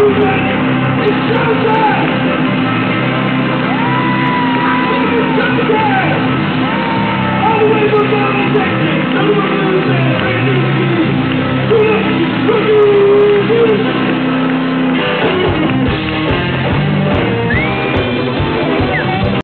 It's showtime!